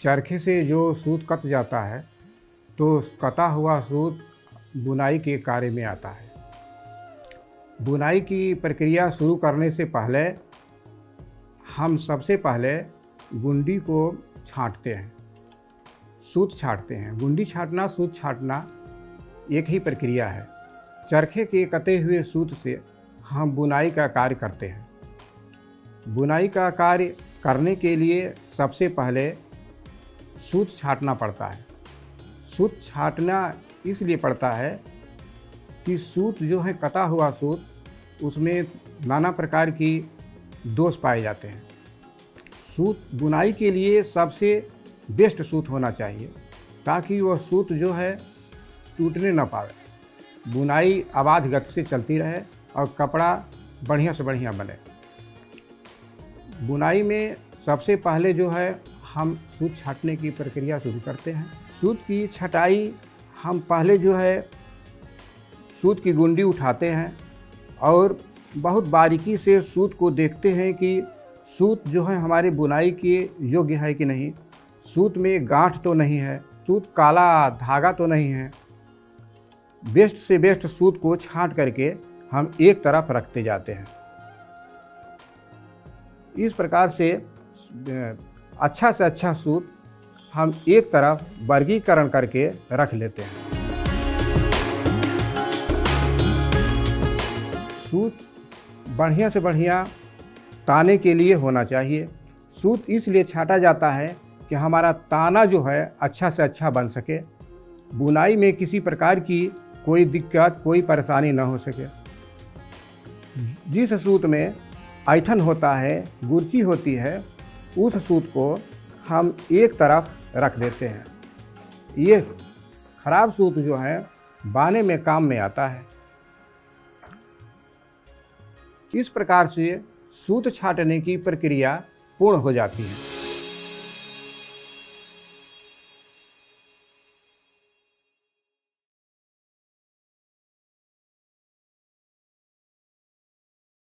चरखे से जो सूत कट जाता है तो कटा हुआ सूत बुनाई के कार्य में आता है। बुनाई की प्रक्रिया शुरू करने से पहले, हम सबसे पहले गुंडी को छांटते हैं। सूत छांटते हैं। गुंडी छांटना, सूत छांटना एक ही प्रक्रिया है। चरखे के कटे हुए सूत से हम बुनाई का कार्य करते हैं। बुनाई का कार्य करने के लिए सबसे पहले सूत छाटना पड़ता है। सूत छाटना इसलिए पड़ता है कि सूत जो है, कटा हुआ सूत, उसमें नाना प्रकार की दोष पाए जाते हैं। सूत बुनाई के लिए सबसे बेस्ट सूत होना चाहिए, ताकि वह सूत जो है, टूटने ना पावे बुनाई आबाद गति से चलती रहे और कपड़ा बढ़िया से बढ़िया बने। बुनाई में सबसे पहले जो है हम सूत छाटने की प्रक्रिया शुरू करते हैं। सूत की छटाई हम पहले जो है सूत की गुंडी उठाते हैं और बहुत बारीकी से सूत को देखते हैं कि सूत जो है हमारे बुनाई के योग्य है कि नहीं। सूत में गांठ तो नहीं है, सूत काला धागा तो नहीं है। बेस्ट से बेस्ट सूत को छांट करके हम एक तरफ़ रखते जाते हैं। इस प्रकार से अच्छा से अच्छा सूत हम एक तरफ़ वर्गीकरण करके रख लेते हैं। सूत बढ़िया से बढ़िया ताने के लिए होना चाहिए। सूत इसलिए छाटा जाता है कि हमारा ताना जो है अच्छा से अच्छा बन सके। बुनाई में किसी प्रकार की कोई दिक्कत, कोई परेशानी ना हो सके। जिस सूत में ऐठन होता है, गुर्ची होती है उस सूत को हम एक तरफ़ रख देते हैं। ये खराब सूत जो है, बाने में काम में आता है। इस प्रकार से सूत छाटने की प्रक्रिया पूर्ण हो जाती है।